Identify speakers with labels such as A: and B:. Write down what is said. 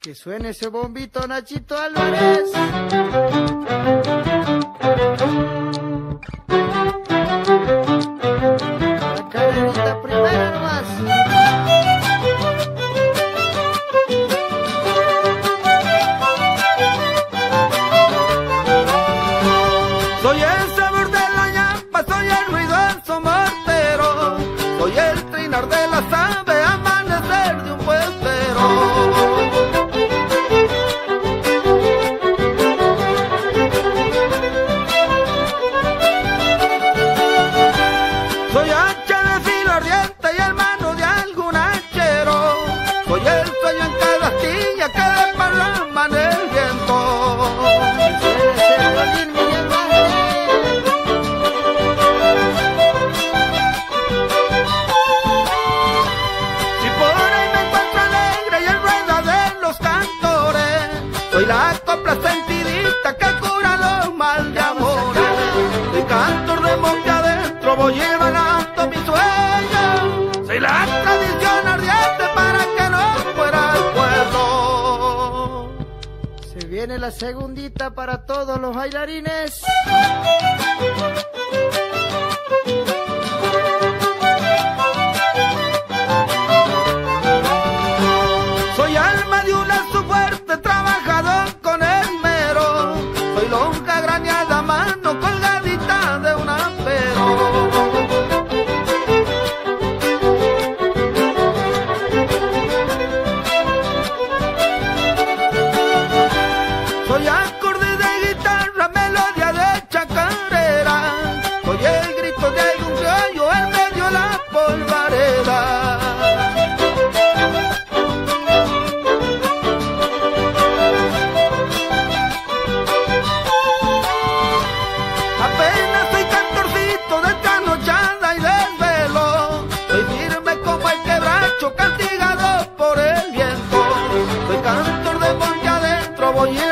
A: Que suene ese bombito, Nachito Álvarez. La cadenita primera nomás.
B: Soy el sabor de la ñapa, soy el ruidoso mortero, soy el trinar de las aves, ardiente y hermano de algún hachero, soy el sueño en cada astilla que desparrama en el viento. Si por ahí me encuentro alegre y el rueda de los cantores, soy la copla la
A: segundita para todos los bailarines.
B: Soy acorde de guitarra, melodia de chacarera. Soy el grito de un gallo en medio de la polvareda. Apenas soy cantorcito de esta nochada y desvelo. Soy firme como el quebracho, castigado por el viento. Soy cantor de voy adentro, voy